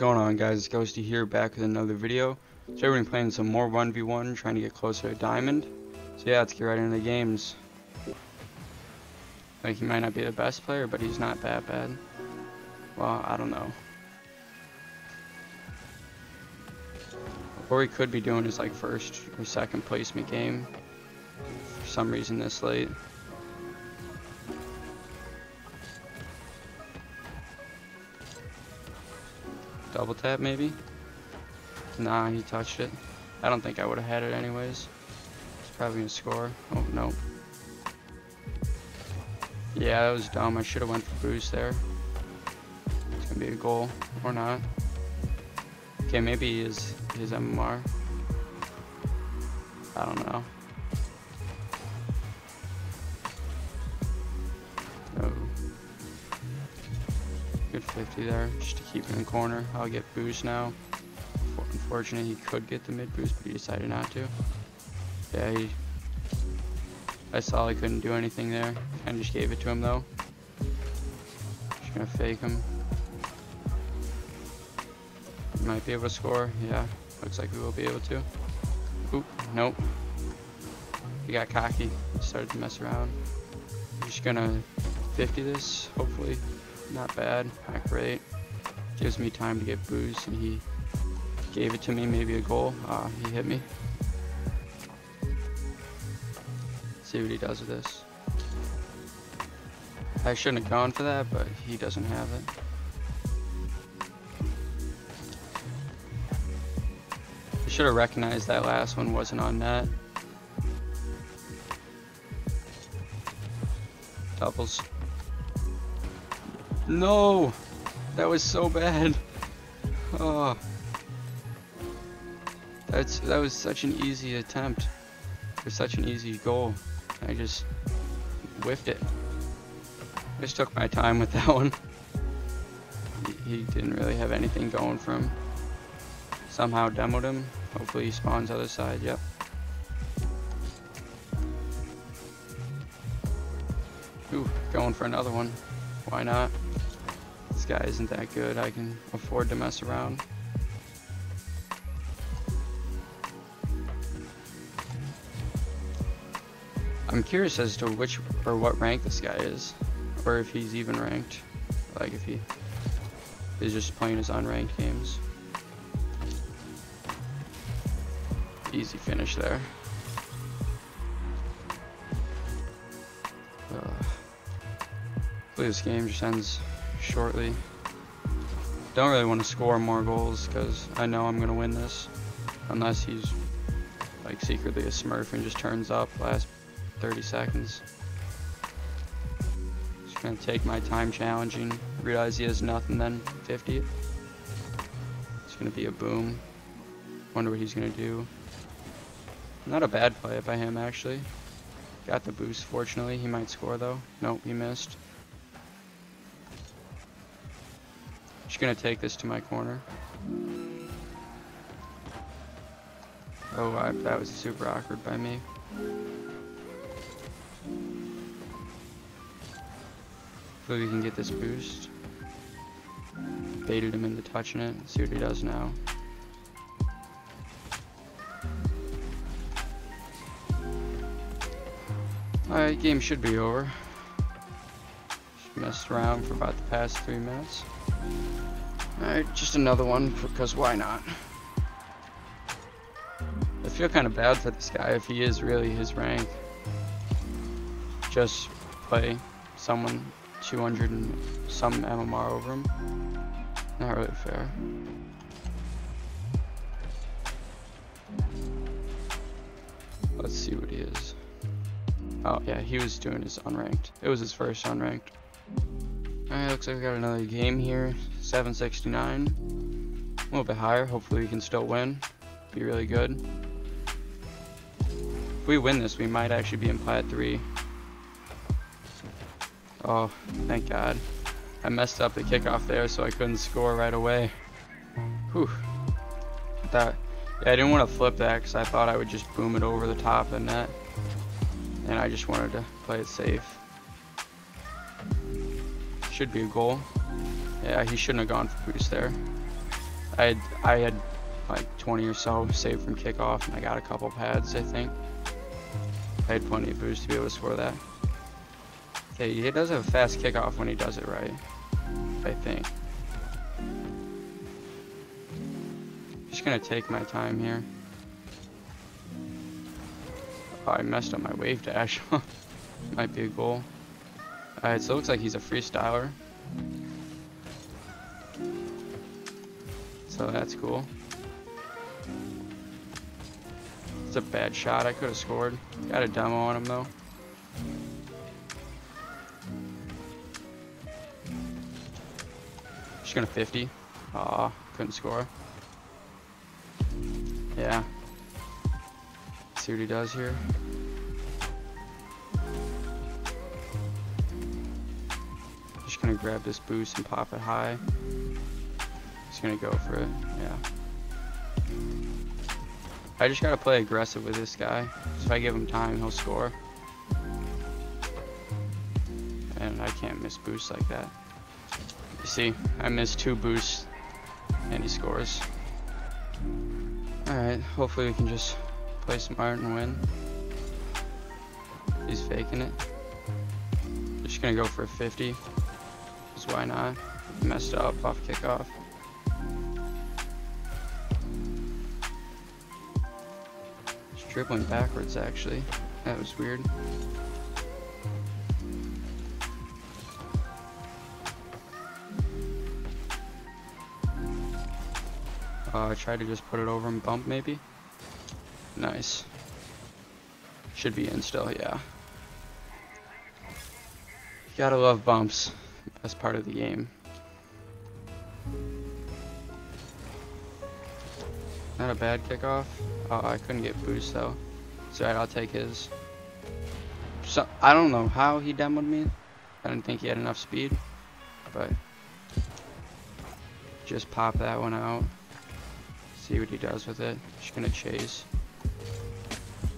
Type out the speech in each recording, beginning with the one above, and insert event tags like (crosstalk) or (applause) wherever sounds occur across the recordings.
going on guys, it's Ghosty here back with another video. Today we're playing some more 1v1, trying to get closer to Diamond. So yeah, let's get right into the games. Like he might not be the best player, but he's not that bad. Well, I don't know. What we could be doing is like first or second placement game. For some reason this late. Double tap maybe? Nah, he touched it. I don't think I would have had it anyways. He's probably gonna score. Oh, no. Yeah, that was dumb. I should have went for boost there. It's gonna be a goal. Or not. Okay, maybe his, his MMR. I don't know. 50 there, just to keep him in the corner. I'll get boost now. Unfortunately, he could get the mid boost, but he decided not to. Yeah, he, I saw he couldn't do anything there. I just gave it to him though. Just gonna fake him. Might be able to score. Yeah, looks like we will be able to. Oop, nope. He got cocky. Started to mess around. Just gonna 50 this, hopefully. Not bad, not great. Gives me time to get boost, and he gave it to me, maybe a goal. Ah, he hit me. See what he does with this. I shouldn't have gone for that, but he doesn't have it. I should have recognized that last one wasn't on net. Doubles. No! That was so bad. Oh. That's that was such an easy attempt. For such an easy goal. I just whiffed it. Just took my time with that one. He, didn't really have anything going for him. Somehow demoed him. Hopefully he spawns the other side, yep. Ooh, going for another one. Why not? Guy isn't that good. I can afford to mess around. I'm curious as to which or what rank this guy is, or if he's even ranked. Like if he is just playing his unranked games. Easy finish there. Hopefully this game just ends shortly. Don't really want to score more goals because I know I'm going to win this. Unless he's like secretly a smurf and just turns up last 30 seconds. Just going to take my time challenging. Realize he has nothing then 50 It's going to be a boom. Wonder what he's going to do. Not a bad play by him actually. Got the boost fortunately. He might score though. Nope, he missed. Just gonna take this to my corner. Oh, I, that was super awkward by me. Hopefully we can get this boost. Baited him into touching it. See what he does now. Alright, game should be over. Just messed around for about the past three minutes. Alright, just another one, because why not? I feel kind of bad for this guy if he is really his rank. Just play someone 200 and some MMR over him. Not really fair. Let's see what he is. Oh yeah, he was doing his unranked. It was his first unranked. Alright, looks like we got another game here. 769. A little bit higher. Hopefully we can still win. Be really good. If we win this, we might actually be in plat 3. Oh, thank God. I messed up the kickoff there, so I couldn't score right away. Whew. That, yeah, I didn't want to flip that because I thought I would just boom it over the top of the net and I just wanted to play it safe. Should be a goal. Yeah, he shouldn't have gone for boost there. I had, I had like 20 or so saved from kickoff, and I got a couple pads, I think. I had plenty of boost to be able to score that. Okay, he does have a fast kickoff when he does it right, I think. Just gonna take my time here. Oh, I messed up my wave dash. (laughs) Might be a goal. Alright, so it looks like he's a freestyler. So that's cool. It's a bad shot. I could have scored. Got a demo on him though. Just gonna 50. Aw, couldn't score. Yeah. See what he does here. Just gonna grab this boost and pop it high. Just gonna go for it. Yeah. I just gotta play aggressive with this guy. So if I give him time, he'll score. And I can't miss boosts like that. You see, I missed two boosts and he scores. Alright, hopefully we can just play smart and win. He's faking it. Just gonna go for a 50. Because why not? Messed up off kickoff. Just dribbling backwards actually. That was weird. Uh, I tried to just put it over and bump maybe. Nice. Should be in still, yeah. gotta love bumps. Best part of the game. Not a bad kickoff. Oh, I couldn't get boost though. So I'll take his. So I don't know how he demoed me. I didn't think he had enough speed, but just pop that one out. See what he does with it. Just gonna chase.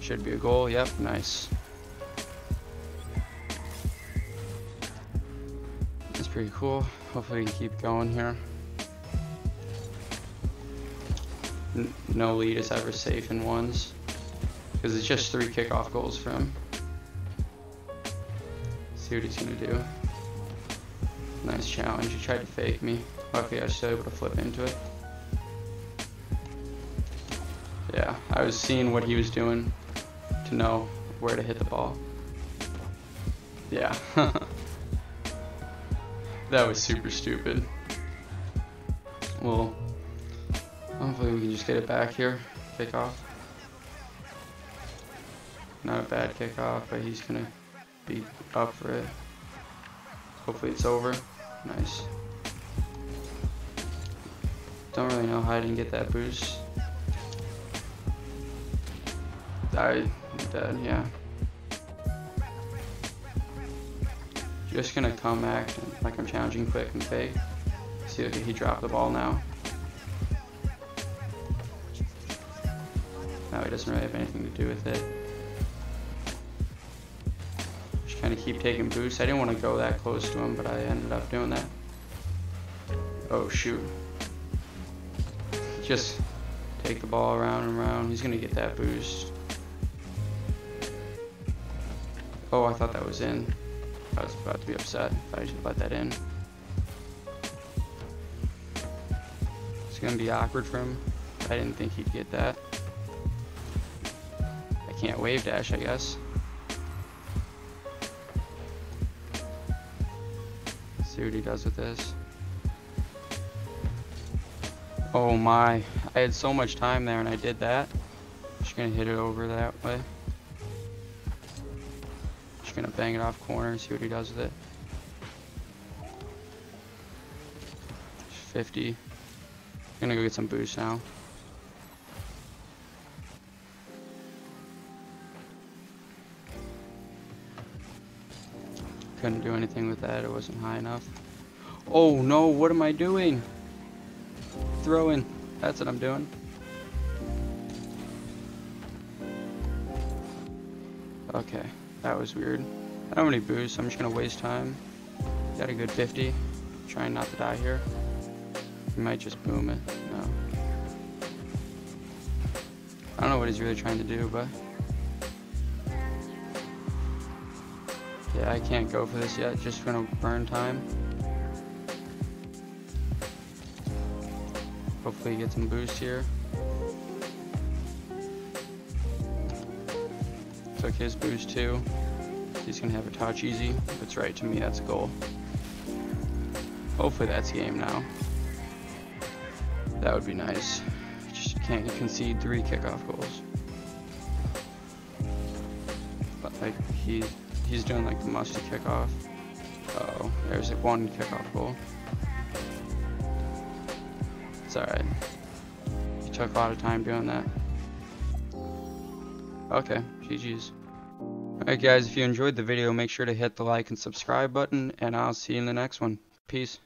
Should be a goal. Yep, nice. Pretty cool. Hopefully we can keep going here. N no lead is ever safe in ones. Because it's just three kickoff goals for him. See what he's gonna do. Nice challenge. He tried to fake me. Luckily I was still able to flip into it. Yeah, I was seeing what he was doing to know where to hit the ball. Yeah. (laughs) that was super stupid. Well, hopefully we can just get it back here. Kick off. Not a bad kickoff, but he's gonna be up for it. Hopefully it's over. Nice. Don't really know how I didn't get that boost. I dead, yeah. Just gonna come back like I'm challenging quick and fake. See if he dropped the ball now. Now he doesn't really have anything to do with it. Just kind of keep taking boosts. I didn't want to go that close to him, but I ended up doing that. Oh shoot. Just take the ball around and around. He's gonna get that boost. Oh, I thought that was in. I was about to be upset I should have let that in. It's gonna be awkward for him. I didn't think he'd get that. I can't wave dash, I guess. See what he does with this. Oh my, I had so much time there and I did that. Just gonna hit it over that way just gonna bang it off corner and see what he does with it. 50. Gonna go get some boost now. Couldn't do anything with that, it wasn't high enough. Oh no, what am I doing? Throwing. That's what I'm doing. Okay. That was weird. I don't have any booze, so I'm just gonna waste time. Got a good 50. Trying not to die here. He might just boom it. No. I don't know what he's really trying to do, but... Yeah, I can't go for this yet. Just gonna burn time. Hopefully get some boost here. Took his boost too. He's gonna have a touch easy. If it's right to me, that's a goal. Hopefully that's game now. That would be nice. Just can't concede three kickoff goals. But like he he's doing like the musty kickoff. Uh oh, there's like one kickoff goal. It's alright. He took a lot of time doing that. Okay, GG's. Alright guys, if you enjoyed the video, make sure to hit the like and subscribe button, and I'll see you in the next one. Peace.